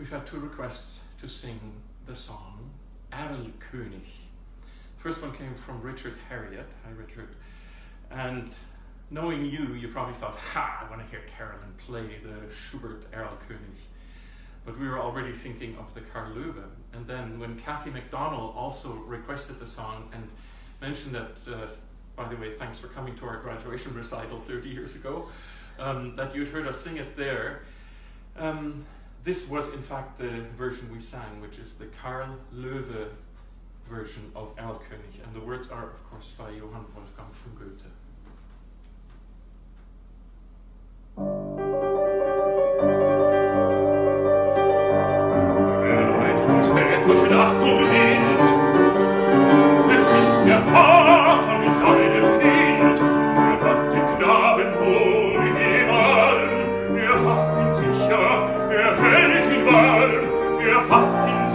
we've had two requests to sing the song Erl König. First one came from Richard Harriet. Hi, Richard. And knowing you, you probably thought, ha, I want to hear Carolyn play the Schubert Erl König. But we were already thinking of the Karl Löwe. And then when Kathy McDonald also requested the song and mentioned that, uh, by the way, thanks for coming to our graduation recital 30 years ago, um, that you'd heard us sing it there. Um, this was in fact the version we sang, which is the Karl Löwe version of Erlkönig, and the words are of course by Johann Wolfgang von Goethe.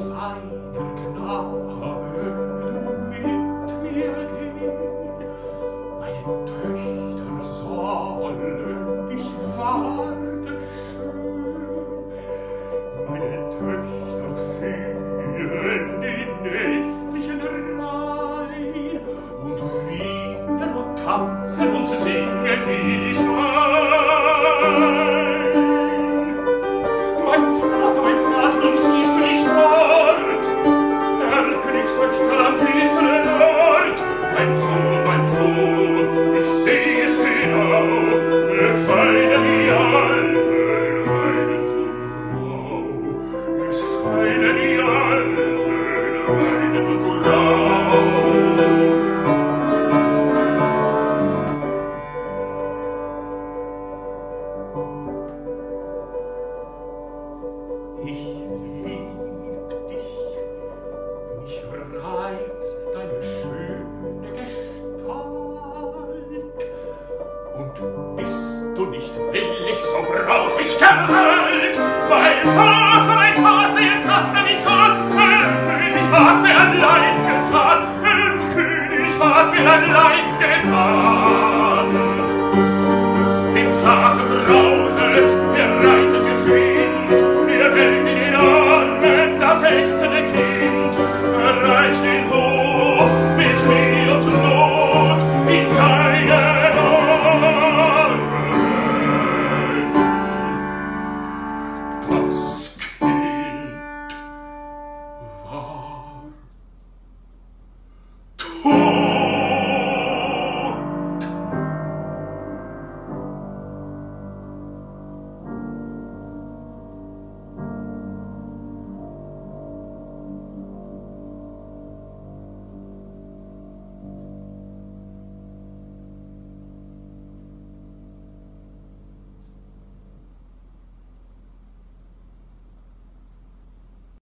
fang der knopf du bitte mir geben da ihr doch nicht anders so ich meine tür ist so schwer nicht dich ich und du ihr not habt all Töne reine Ich lieb' dich, mich reizt deine schöne Gestalt, und bist du nicht willig, so brauche ich der weil Vater